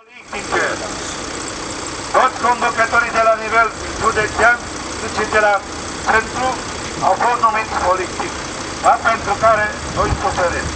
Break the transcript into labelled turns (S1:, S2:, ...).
S1: politice. Toți conducătorii de la nivel județean și de la centru au fost numiți politic, fapt pentru care noi suferim.